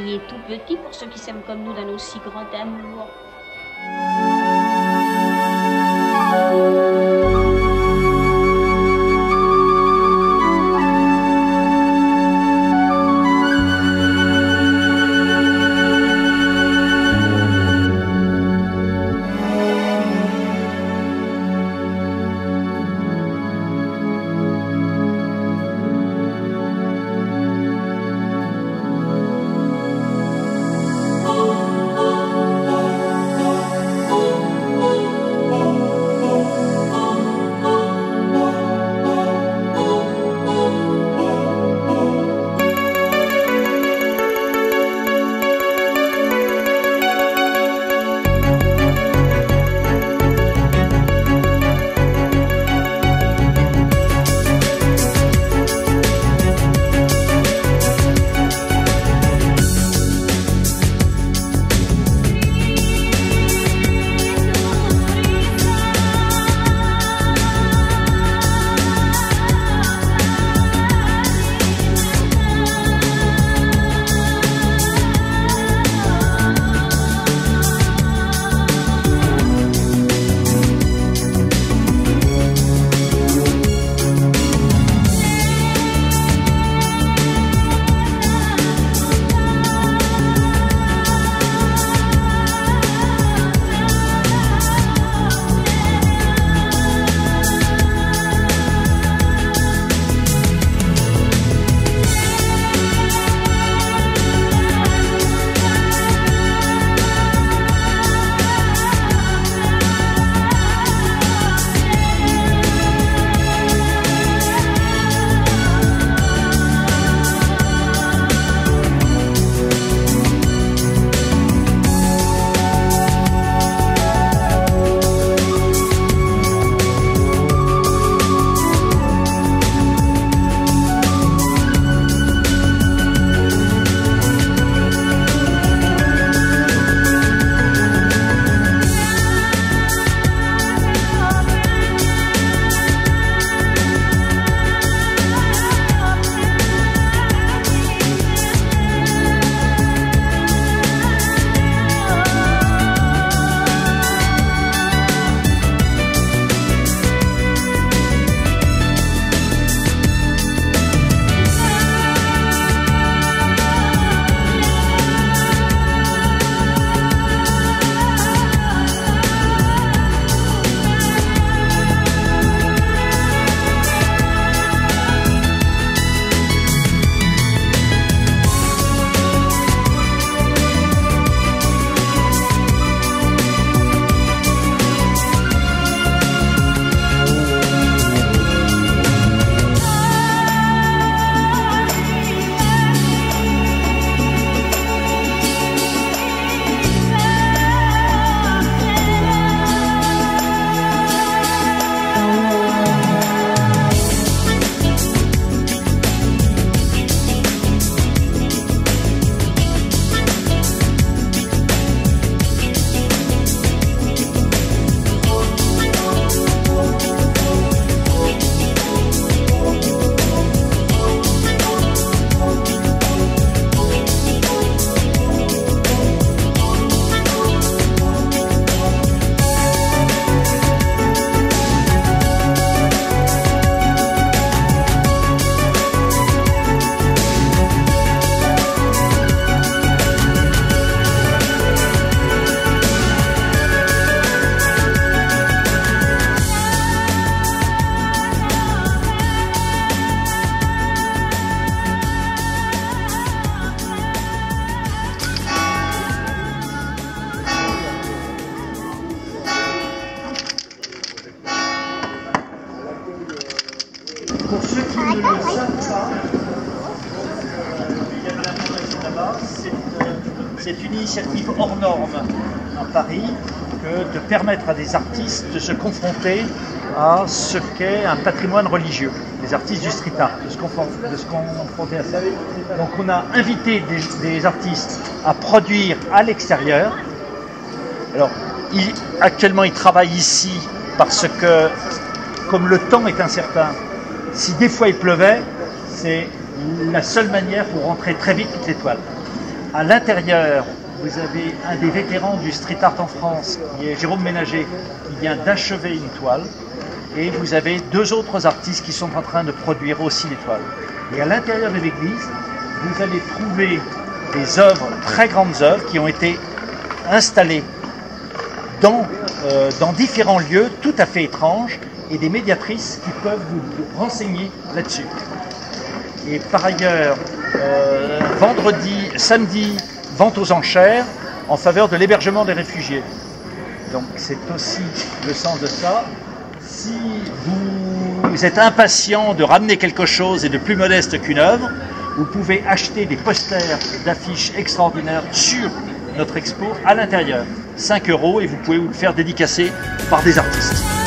Est tout petit pour ceux qui s'aiment comme nous d'un aussi grand amour. Euh, c'est une initiative hors norme à Paris que de permettre à des artistes de se confronter à ce qu'est un patrimoine religieux, les artistes du street art, de se, confronter à ça. Donc on a invité des, artistes à produire à l'extérieur. Alors, actuellement, ils travaillent ici parce que, comme le temps est incertain, si des fois il pleuvait, c'est la seule manière pour rentrer très vite toutes les toiles. À l'intérieur, vous avez un des vétérans du street art en France, qui est Jérôme Ménager, qui vient d'achever une toile. Et vous avez deux autres artistes qui sont en train de produire aussi des toiles. Et à l'intérieur de l'église, vous allez trouver des œuvres, très grandes œuvres, qui ont été installées dans, euh, dans différents lieux tout à fait étranges et des médiatrices qui peuvent vous renseigner là-dessus. Et par ailleurs, euh, vendredi, samedi, vente aux enchères en faveur de l'hébergement des réfugiés. Donc c'est aussi le sens de ça. Si vous êtes impatient de ramener quelque chose et de plus modeste qu'une œuvre, vous pouvez acheter des posters d'affiches extraordinaires sur notre expo à l'intérieur. 5 euros et vous pouvez vous le faire dédicacer par des artistes.